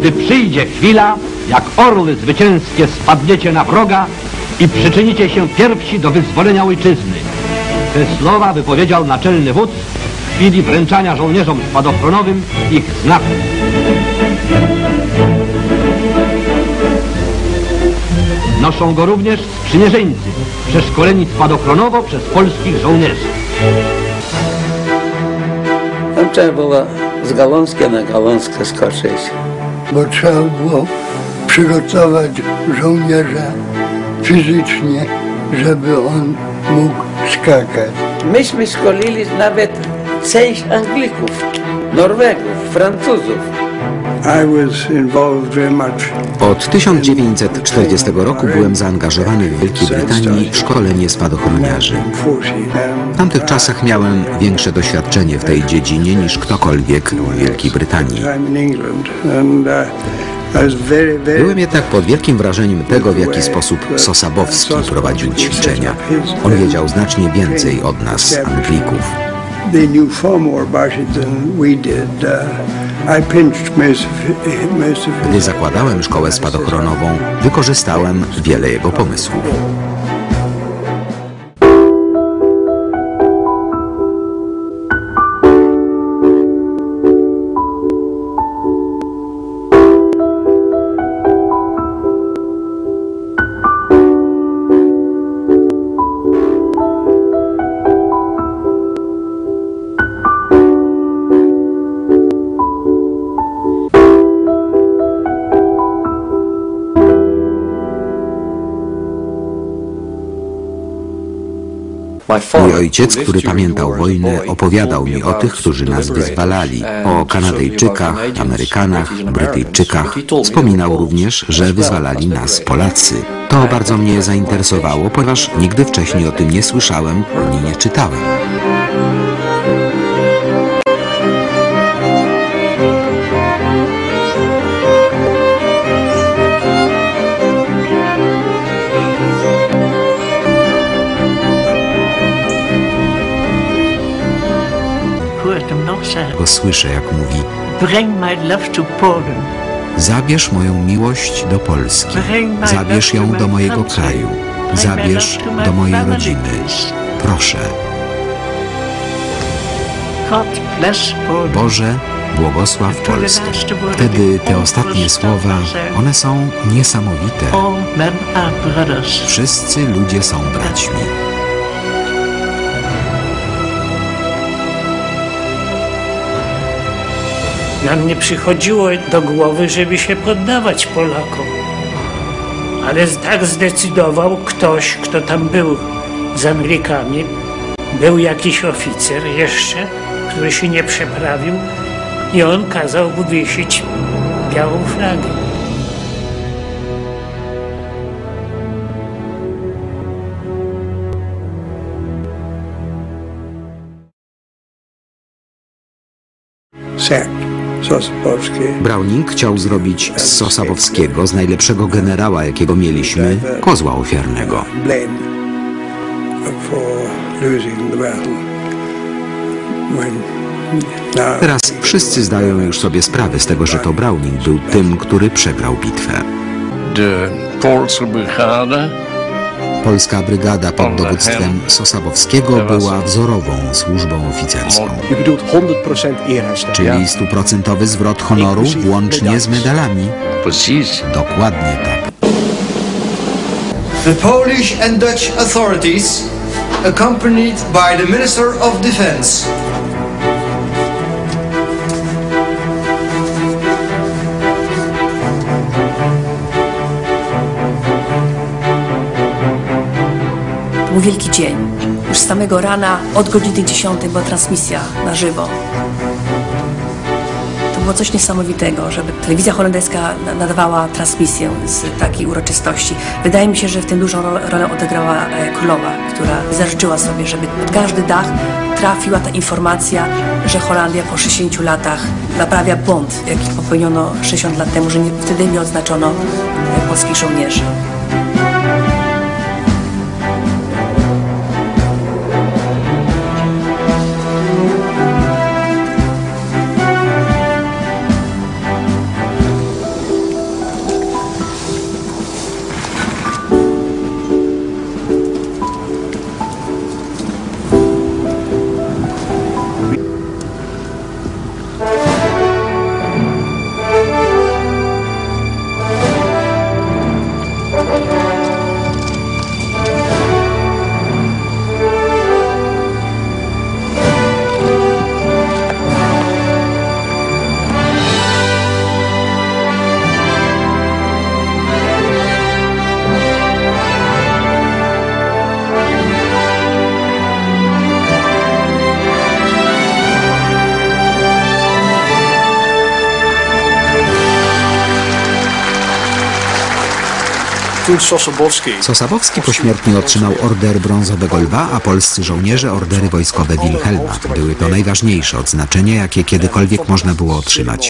gdy przyjdzie chwila, jak orły zwycięskie spadniecie na wroga i przyczynicie się pierwsi do wyzwolenia ojczyzny. Te słowa wypowiedział naczelny wódz w chwili wręczania żołnierzom spadochronowym ich znaku. Noszą go również sprzymierzeńcy, przeszkoleni spadochronowo przez polskich żołnierzy. Tam trzeba było z gałązki na gałązkę skoczyć. Bo trzeba było przygotować żołnierza fizycznie, żeby on mógł skakać. Myśmy szkolili nawet część Anglików, Norwegów, Francuzów. Od 1940 roku byłem zaangażowany w Wielkiej Brytanii w szkolenie spadochroniarzy. W tamtych czasach miałem większe doświadczenie w tej dziedzinie niż ktokolwiek w Wielkiej Brytanii. Uh, Byłem jednak pod wielkim wrażeniem tego, w jaki sposób Sosabowski prowadził ćwiczenia. On wiedział znacznie więcej od nas, Anglików. They knew far more about it than we did. Uh, I pinched most of, most of Gdy zakładałem szkołę spadochronową, wykorzystałem wiele jego pomysłów. Mój ojciec, który pamiętał wojnę, opowiadał mi o tych, którzy nas wyzwalali, o Kanadyjczykach, Amerykanach, Brytyjczykach. Wspominał również, że wyzwalali nas Polacy. To bardzo mnie zainteresowało, ponieważ nigdy wcześniej o tym nie słyszałem ani nie czytałem. Go słyszę, jak mówi: Breng my love to Polen. Zabierz moją miłość do Polski. Zabierz ją do mojego kraju. Zabierz do mojej rodziny. Proszę. Boże, błogosław Polskę. Wtedy te ostatnie słowa, one są niesamowite. Wszyscy ludzie są braćmi. Nam nie przychodziło do głowy, żeby się poddawać Polakom. Ale tak zdecydował ktoś, kto tam był z Anglikami. Był jakiś oficer jeszcze, który się nie przeprawił i on kazał wywiesić białą flagę. Browning chciał zrobić z Sosabowskiego, z najlepszego generała, jakiego mieliśmy, kozła ofiarnego. The Teraz wszyscy zdają już sobie sprawę z tego, że to Browning był tym, który przegrał bitwę. De Poolse brigade Polska brygada pod dowództwem Sosabowskiego była wzorową służbą oficerską. U bedoelt 100% eerherstel. Czyli stuprocentowy zwrot honoru włącznie z medalami. Dokładnie tak. The Polish and Dutch authorities, accompanied by the Minister of Defense, był wielki dzień. Już z samego rana, od godziny 10 była transmisja na żywo. To było coś niesamowitego, żeby telewizja holenderska na- nadawała transmisję z takiej uroczystości. Wydaje mi się, że w tym dużą ro- rolę odegrała e, królowa, która zażyczyła sobie, żeby pod każdy dach trafiła ta informacja, że Holandia po 60 latach naprawia błąd, jaki popełniono 60 lat temu, że wtedy nie odznaczono e, polskich żołnierzy. Sosabowski pośmiertnie otrzymał Order Brązowego Lwa, a polscy żołnierze ordery wojskowe Wilhelma. Były to najważniejsze odznaczenia, jakie kiedykolwiek można było otrzymać.